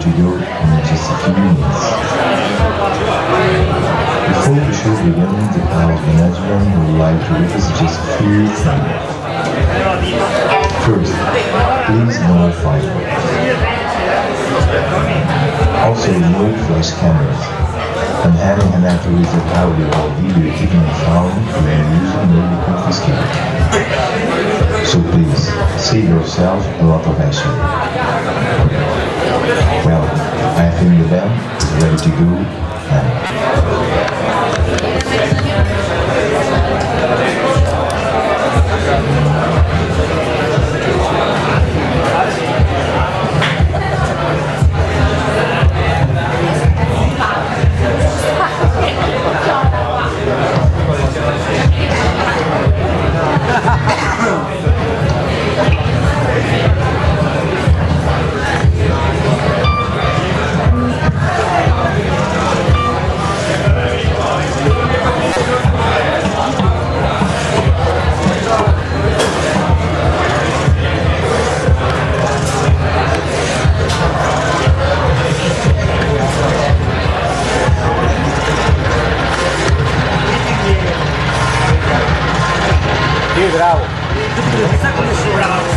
to go in just a few minutes. Before the show begins, the house management would like to request just few things. First, please no fireworks. Also, no flash cameras. And having an activated audio or video taken phone when using will be confiscated. So please, save yourself a lot of action. Ready to go Sí, bravo. bravo.